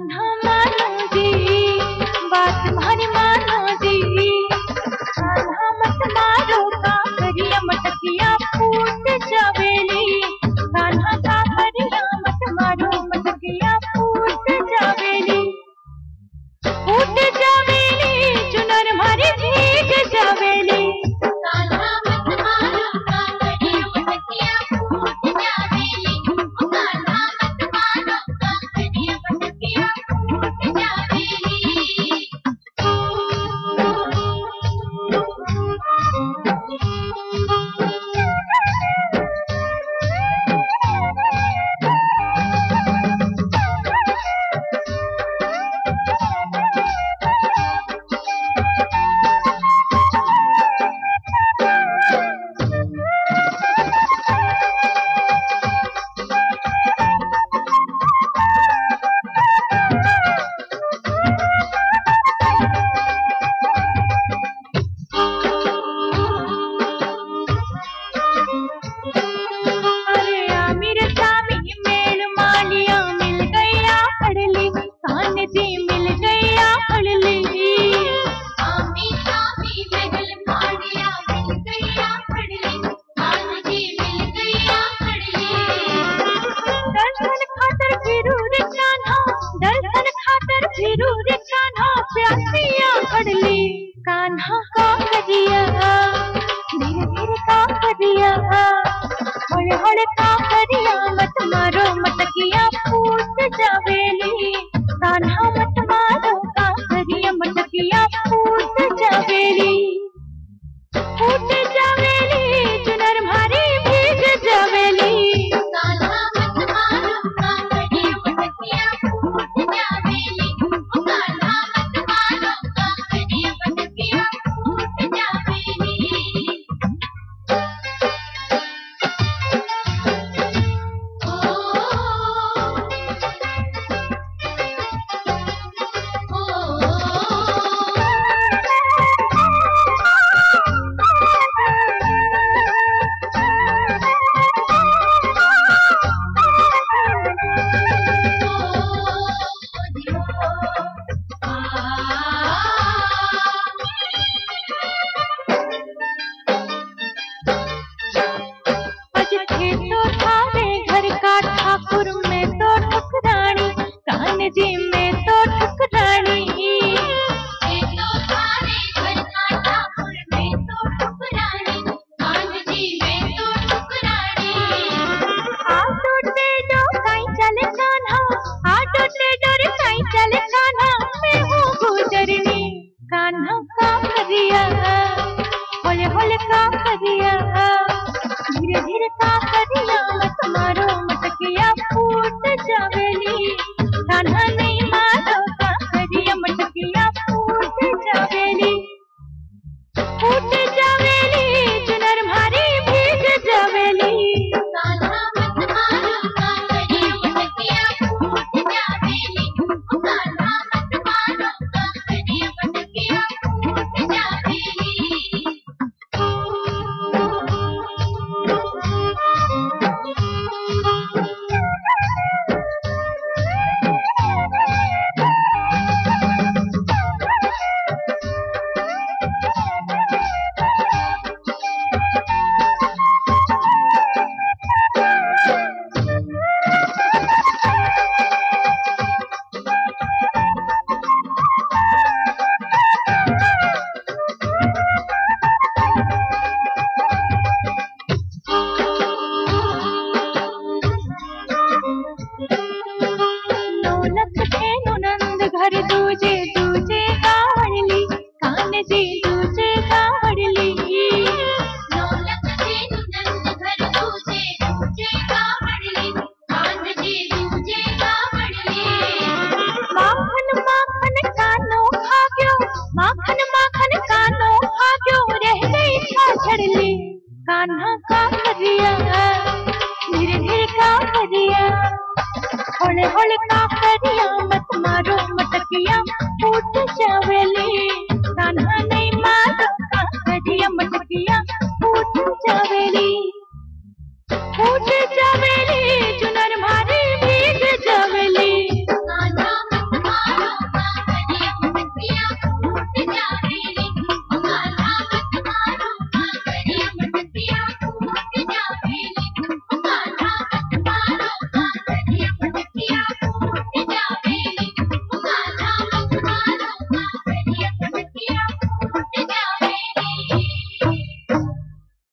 one hundred. ना करिया मत मारो मटकिया फूट जावेले। ताना नहीं मारो ना करिया मटकिया फूट जावेली। फूट